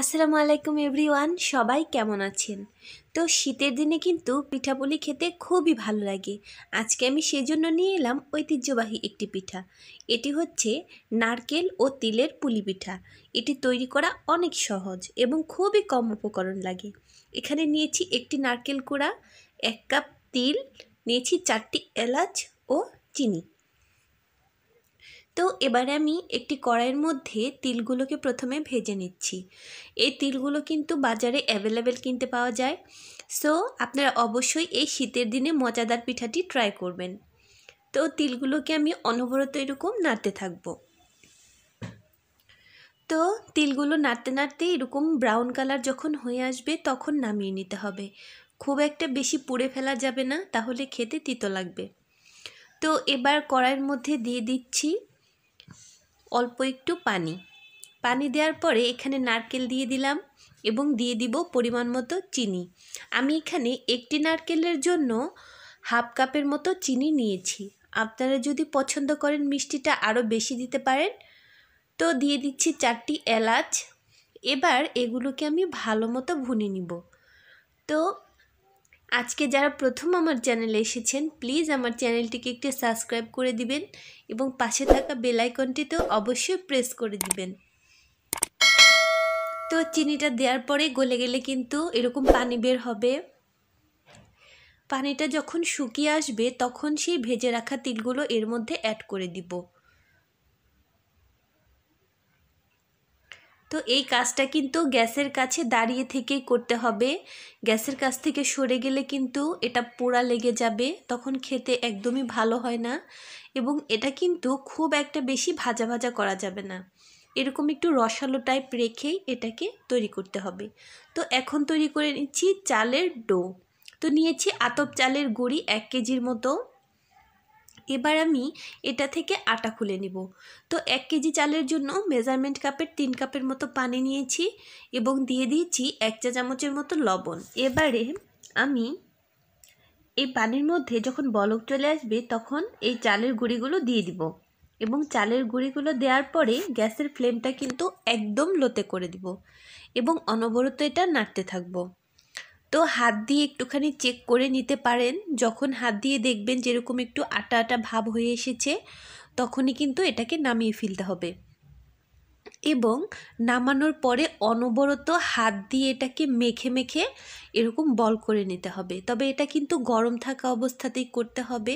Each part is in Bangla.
আসসালামু আলাইকুম এভরিওয়ান, সবাই কেমন আছেন? তো শীতের দিনে কিন্তু পিঠাপুলি খেতে খুবই ভালো লাগে। আজকে আমি সেজন্য নিয়ে এলাম ঐতিহ্যবাহী একটি পিঠা। এটি হচ্ছে নারকেল ও তিলের পুলি পিঠা। এটি তৈরি করা অনেক সহজ এবং খুবই কম উপকরণ লাগে। এখানে নিয়েছি একটি নারকেল কুড়া, এক কাপ তিল, নিয়েছি চারটি এলাচ ও চিনি। তো এবারে আমি একটি কড়াইয়ের মধ্যে তিলগুলোকে প্রথমে ভেজে নিচ্ছি। এই তিলগুলো কিন্তু বাজারে অ্যাভেলেবেল কিনতে পাওয়া যায়। সো আপনারা অবশ্যই এই শীতের দিনে মজাদার পিঠাটি ট্রাই করবেন। তো তিলগুলোকে আমি অনবরত এরকম নাড়তে থাকব। তো তিলগুলো নাড়তে নাড়তে এরকম ব্রাউন কালার যখন হয়ে আসবে তখন নামিয়ে নিতে হবে। খুব একটা বেশি পুড়ে ফেলা যাবে না, তাহলে খেতে তিতো লাগবে। তো এবার কড়াইয়ের মধ্যে দিয়ে দিচ্ছি অল্প একটু পানি। পানি দেওয়ার পরে এখানে নারকেল দিয়ে দিলাম এবং দিয়ে দিব পরিমাণ মতো চিনি। আমি এখানে একটি নারকেলের জন্য হাফ কাপের মতো চিনি নিয়েছি। আপনারা যদি পছন্দ করেন মিষ্টিটা আরও বেশি দিতে পারেন। তো দিয়ে দিচ্ছি চারটি এলাচ। এবার এগুলোকে আমি ভালো মতো ভুনে নিব। তো আজকে যারা প্রথম আমার চ্যানেলে এসেছেন প্লিজ আমার চ্যানেলটিকে একটু সাবস্ক্রাইব করে দিবেন এবং পাশে থাকা বেল আইকনটিতেও অবশ্যই প্রেস করে দিবেন। তো চিনিটা দেওয়ার পরে গলে গেলে কিন্তু এরকম পানি বের হবে। পানিটা যখন শুকিয়ে আসবে, তখন সেই ভেজে রাখা তিলগুলো এর মধ্যে অ্যাড করে দিব। তো এই কাজটা কিন্তু গ্যাসের কাছে দাঁড়িয়ে থেকেই করতে হবে। গ্যাসের কাছ থেকে সরে গেলে কিন্তু এটা পোড়া লেগে যাবে, তখন খেতে একদমই ভালো হয় না এবং এটা কিন্তু খুব একটা বেশি ভাজা ভাজা করা যাবে না। এরকম একটু রসালো টাইপ রেখেই এটাকে তৈরি করতে হবে। তো এখন তৈরি করে নিচ্ছি চালের ডো। তো নিয়েছি আতপ চালের গুঁড়ি এক কেজির মতো। এবার আমি এটা থেকে আটা খুলে নিব। তো এক কেজি চালের জন্য মেজারমেন্ট কাপের তিন কাপের মতো পানি নিয়েছি এবং দিয়ে দিয়েছি এক চা চামচের মতো লবণ। এবারে আমি এই পানির মধ্যে যখন বলক চলে আসবে তখন এই চালের গুঁড়িগুলো দিয়ে দিব এবং চালের গুঁড়িগুলো দেওয়ার পরে গ্যাসের ফ্লেমটা কিন্তু একদম লোতে করে দিব এবং অনবরত এটা নাড়তে থাকব। তো হাত দিয়ে একটুখানি চেক করে নিতে পারেন। যখন হাত দিয়ে দেখবেন যেরকম একটু আটা আটা ভাব হয়ে এসেছে, তখনই কিন্তু এটাকে নামিয়ে ফেলতে হবে। এবং নামানোর পরে অনবরত হাত দিয়ে এটাকে মেখে মেখে এরকম বল করে নিতে হবে। তবে এটা কিন্তু গরম থাকা অবস্থাতেই করতে হবে।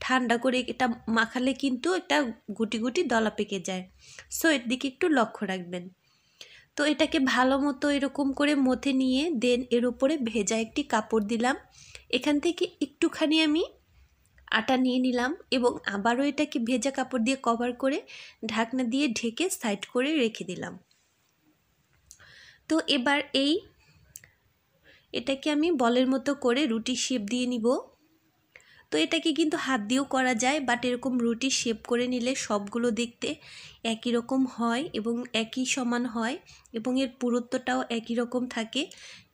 ঠান্ডা করে এটা মাখালে কিন্তু এটা গুটি গুটি দলা পেকে যায়। সো এর দিকে একটু লক্ষ্য রাখবেন। তো এটাকে ভালো মতো এরকম করে মথে নিয়ে দেন এর উপরে ভেজা একটি কাপড় দিলাম। এখান থেকে একটুখানি আমি আটা নিয়ে নিলাম এবং আবারও এটাকে ভেজা কাপড় দিয়ে কভার করে ঢাকনা দিয়ে ঢেকে সাইড করে রেখে দিলাম। তো এবার এই এটাকে আমি বলের মতো করে রুটি শেপ দিয়ে নিব। তো এটাকে কিন্তু হাত দিয়েও করা যায় বাট এরকম রুটি শেপ করে নিলে সবগুলো দেখতে একই রকম হয় এবং একই সমান হয় এবং এর পুরুত্বটাও একই রকম থাকে,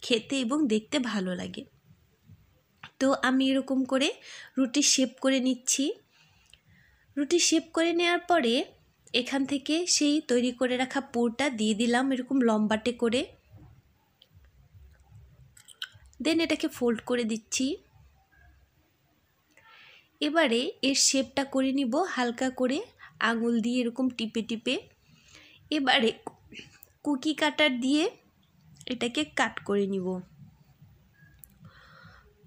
খেতে এবং দেখতে ভালো লাগে। তো আমি এরকম করে রুটি শেপ করে নিচ্ছি। রুটি শেপ করে নেওয়ার পরে এখান থেকে সেই তৈরি করে রাখা পুরটা দিয়ে দিলাম এরকম লম্বাটে করে। দেন এটাকে ফোল্ড করে দিচ্ছি। এবারে এর শেপটা করে নিব, হালকা করে আঙুল দিয়ে এরকম টিপে টিপে। এবারে কুকি কাটার দিয়ে এটাকে কাট করে নিব।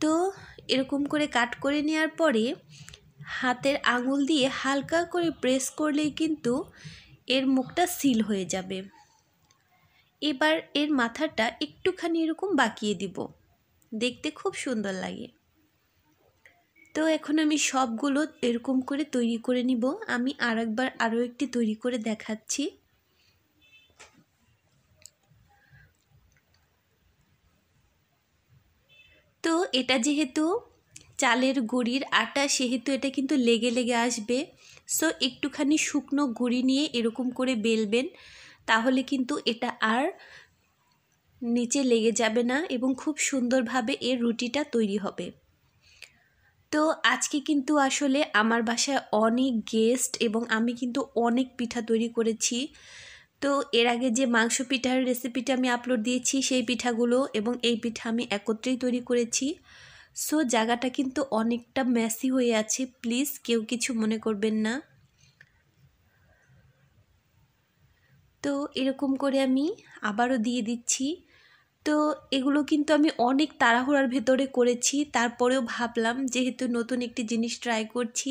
তো এরকম করে কাট করে নেওয়ার পরে হাতের আঙুল দিয়ে হালকা করে প্রেস করলেই কিন্তু এর মুখটা সিল হয়ে যাবে। এবার এর মাথাটা একটুখানি এরকম বাঁকিয়ে দিব। দেখতে খুব সুন্দর লাগে। তো এখন আমি সবগুলো এরকম করে তৈরি করে নিব। আমি আর একবার আরও একটি তৈরি করে দেখাচ্ছি। তো এটা যেহেতু চালের গুঁড়ির আটা, সেহেতু এটা কিন্তু লেগে লেগে আসবে। সো একটুখানি শুকনো গুঁড়ি নিয়ে এরকম করে বেলবেন, তাহলে কিন্তু এটা আর নিচে লেগে যাবে না এবং খুব সুন্দরভাবে এর রুটিটা তৈরি হবে। তো আজকে কিন্তু আসলে আমার বাসায় অনেক গেস্ট এবং আমি কিন্তু অনেক পিঠা তৈরি করেছি। তো এর আগে যে মাংস পিঠার রেসিপিটা আমি আপলোড দিয়েছি, সেই পিঠাগুলো এবং এই পিঠা আমি একত্রেই তৈরি করেছি। সো জায়গাটা কিন্তু অনেকটা ম্যাসি হয়ে আছে প্লিজ কেউ কিছু মনে করবেন না। তো এরকম করে আমি আবারও দিয়ে দিচ্ছি। তো এগুলো কিন্তু আমি অনেক তাড়াহুড়ার ভেতরে করেছি। তারপরেও ভাবলাম যেহেতু নতুন একটি জিনিস ট্রাই করছি,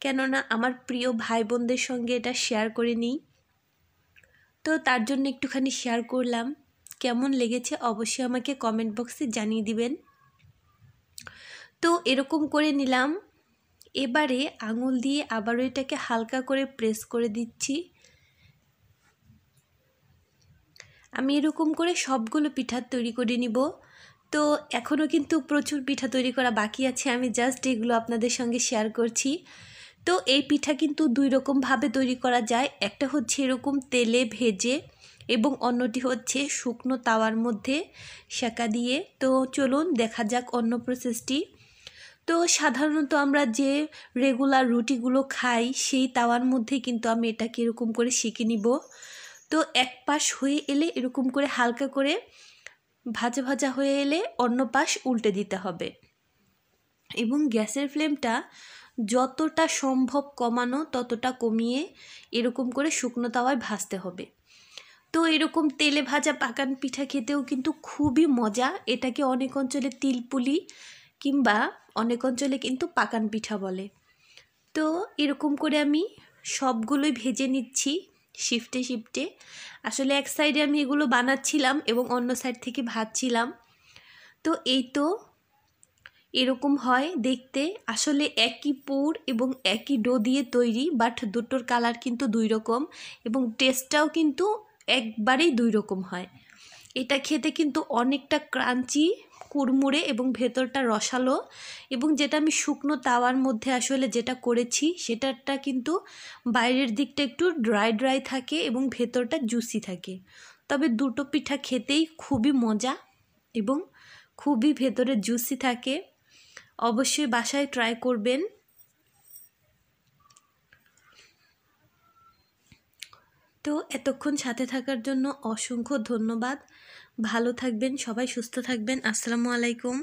কেননা আমার প্রিয় ভাই বোনদের সঙ্গে এটা শেয়ার করে নিই। তো তার জন্য একটুখানি শেয়ার করলাম। কেমন লেগেছে অবশ্যই আমাকে কমেন্ট বক্সে জানিয়ে দিবেন। তো এরকম করে নিলাম। এবারে আঙুল দিয়ে আবারও এটাকে হালকা করে প্রেস করে দিচ্ছি। আমি এরকম করে সবগুলো পিঠা তৈরি করে নিব। তো এখনও কিন্তু প্রচুর পিঠা তৈরি করা বাকি আছে, আমি জাস্ট এগুলো আপনাদের সঙ্গে শেয়ার করছি। তো এই পিঠা কিন্তু দুই রকমভাবে তৈরি করা যায়, একটা হচ্ছে এরকম তেলে ভেজে এবং অন্যটি হচ্ছে শুকনো তাওয়ার মধ্যে সেকা দিয়ে। তো চলুন দেখা যাক অন্য প্রসেসটি তো সাধারণত আমরা যে রেগুলার রুটিগুলো খাই, সেই তাওয়ার মধ্যে কিন্তু আমি এটাকে এরকম করে শিখে নিব। তো এক পাশ হয়ে এলে এরকম করে হালকা করে ভাজা ভাজা হয়ে এলে অন্য পাশ উল্টে দিতে হবে। এবং গ্যাসের ফ্লেমটা যতটা সম্ভব কমানো, ততটা কমিয়ে এরকম করে শুকনো তাওয়ায় ভাজতে হবে। তো এরকম তেলে ভাজা পাকান পিঠা খেতেও কিন্তু খুবই মজা। এটাকে অনেক অঞ্চলে তিলপুলি কিংবা অনেক অঞ্চলে কিন্তু পাকান পিঠা বলে। তো এরকম করে আমি সবগুলোই ভেজে নিচ্ছি। শিফটে শিফটে আসলে এক সাইডে আমি এগুলো বানাচ্ছিলাম এবং অন্য সাইড থেকে ভাজছিলাম। তো এই তো এরকম হয় দেখতে। আসলে একই পুর এবং একই ডো দিয়ে তৈরি বাট দুটোর কালার কিন্তু দুই রকম এবং টেস্টটাও কিন্তু একবারেই দুই রকম হয়। এটা খেতে কিন্তু অনেকটা ক্রাঞ্চি, কুড়মুড়ে এবং ভেতরটা রসালো এবং যেটা আমি শুকনো তাওয়ার মধ্যে আসলে যেটা করেছি সেটাটা কিন্তু বাইরের দিকটা একটু ড্রাই ড্রাই থাকে এবং ভেতরটা জুসি থাকে। তবে দুটো পিঠা খেতেই খুবই মজা এবং খুবই ভেতরে জুসি থাকে। অবশ্যই বাসায় ট্রাই করবেন। তো এতক্ষণ সাথে থাকার জন্য অসংখ্য ধন্যবাদ। ভালো থাকবেন সবাই সুস্থ থাকবেন। আসসালামু আলাইকুম।